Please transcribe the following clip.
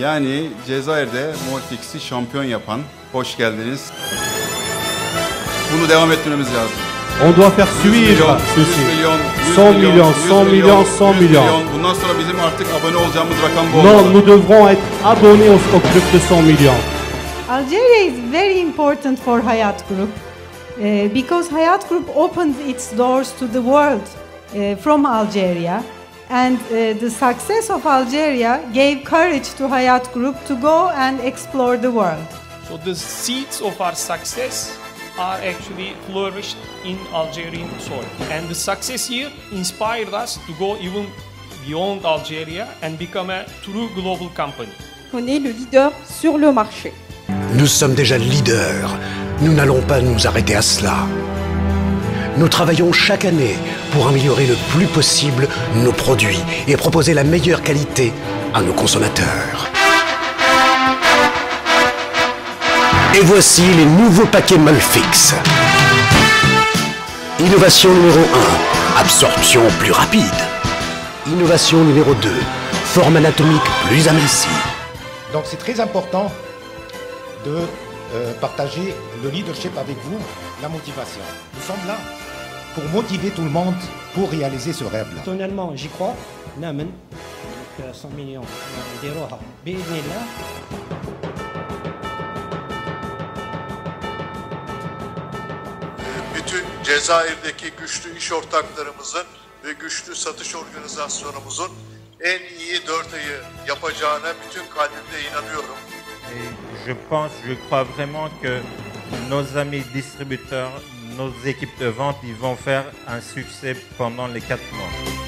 Yani Cezayir'de Moltix'i şampiyon yapan. Hoş geldiniz. Bunu devam ettirmemiz lazım. On doit faire 100 suivre milyon, 100 ceci. milyon, 100 100 milyon, 100 milyon, 100 milyon. Bundan sonra bizim artık abone olacağımız rakam bu Non, nous devrons être abonnés au, au club de 100 millions. Algeria is very important for Hayat Group uh, because Hayat Group opened its doors to the world uh, from Algeria. And uh, the success of Algeria gave courage to Hayat Group to go and explore the world. So the seeds of our success are actually flourished in Algerian soil. And the success here inspired us to go even beyond Algeria and become a true global company. On est le leader sur le marché. Nous sommes déjà leaders. Nous n'allons pas nous arrêter à cela. Nous travaillons chaque année pour améliorer le plus possible nos produits et proposer la meilleure qualité à nos consommateurs. Et voici les nouveaux paquets Malfix. Innovation numéro 1, absorption plus rapide. Innovation numéro 2, forme anatomique plus amincie. Donc c'est très important de euh, partager le leadership avec vous, la motivation. Nous sommes là pour motiver tout le monde pour réaliser ce rêve. Personnellement, j'y crois. Namen, euh, 100 millions. Euh, bütün Cezayir'deki güçlü iş ortaklarımızın ve güçlü satış je pense, je crois vraiment que nos amis distributeurs, nos équipes de vente, ils vont faire un succès pendant les quatre mois.